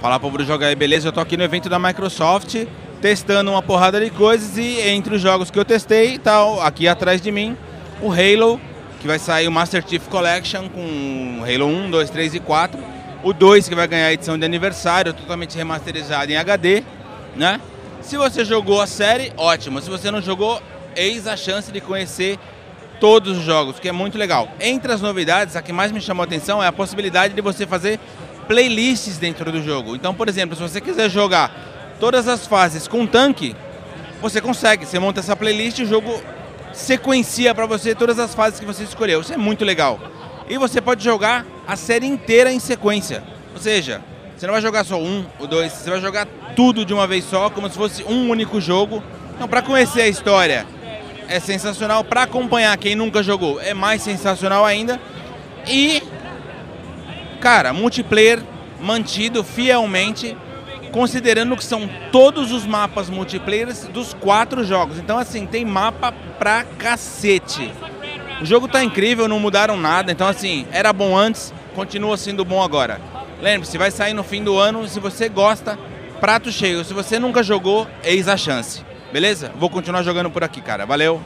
Fala povo do Joga aí, beleza? Eu tô aqui no evento da Microsoft testando uma porrada de coisas e entre os jogos que eu testei, tá aqui atrás de mim o Halo, que vai sair o Master Chief Collection com Halo 1, 2, 3 e 4. O 2 que vai ganhar a edição de aniversário, totalmente remasterizado em HD, né? Se você jogou a série, ótimo. Se você não jogou, eis a chance de conhecer todos os jogos, que é muito legal. Entre as novidades, a que mais me chamou a atenção é a possibilidade de você fazer playlists dentro do jogo. Então, por exemplo, se você quiser jogar todas as fases com tanque, você consegue. Você monta essa playlist e o jogo sequencia para você todas as fases que você escolheu. Isso é muito legal. E você pode jogar a série inteira em sequência. Ou seja, você não vai jogar só um ou dois, você vai jogar tudo de uma vez só, como se fosse um único jogo. Então, para conhecer a história, é sensacional. Para acompanhar quem nunca jogou, é mais sensacional ainda. E cara, multiplayer mantido fielmente, considerando que são todos os mapas multiplayers dos quatro jogos. Então, assim, tem mapa pra cacete. O jogo tá incrível, não mudaram nada. Então, assim, era bom antes, continua sendo bom agora. Lembre-se, vai sair no fim do ano. Se você gosta, prato cheio. Se você nunca jogou, eis a chance. Beleza? Vou continuar jogando por aqui, cara. Valeu!